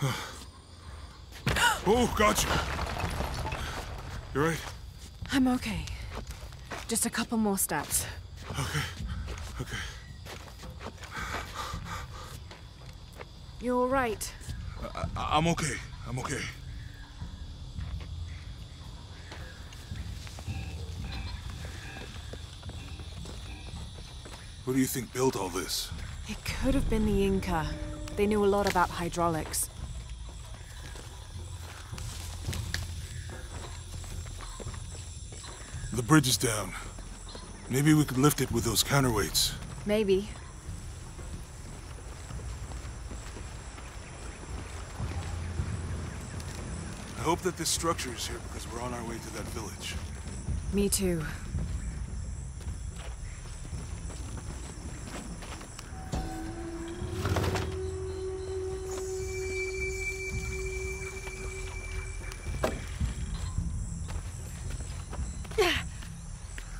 Oh, gotcha. You right? I'm okay. Just a couple more steps. Okay. Okay. You all right? I- I'm okay. I'm okay. Who do you think built all this? It could have been the Inca. They knew a lot about hydraulics. The bridge is down. Maybe we could lift it with those counterweights. Maybe. I hope that this structure is here because we're on our way to that village. Me too.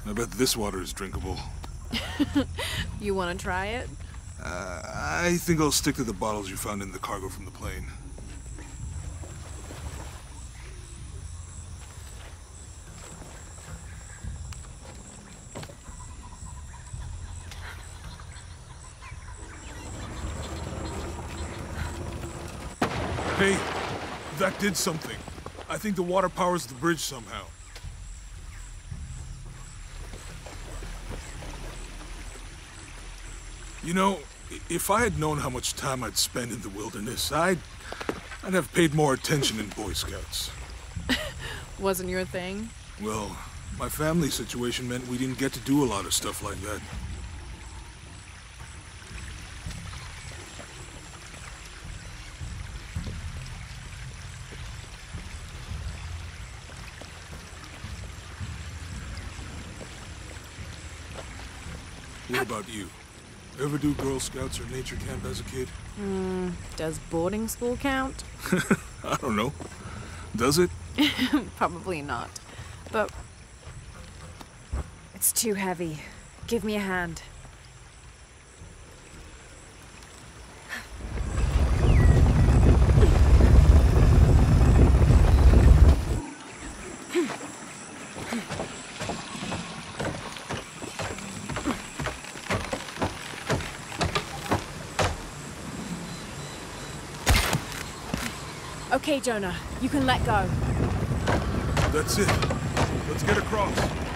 I bet this water is drinkable. You want to try it? Uh, I think I'll stick to the bottles you found in the cargo from the plane. Hey, that did something. I think the water powers the bridge somehow. You know, if I had known how much time I'd spend in the wilderness, I'd, I'd have paid more attention in Boy Scouts. Wasn't your thing? Well, my family situation meant we didn't get to do a lot of stuff like that. What about you? Ever do Girl Scouts or nature camp as a kid? Hmm, does boarding school count? I don't know. Does it? Probably not. But. It's too heavy. Give me a hand. Okay, Jonah, you can let go. That's it. Let's get across.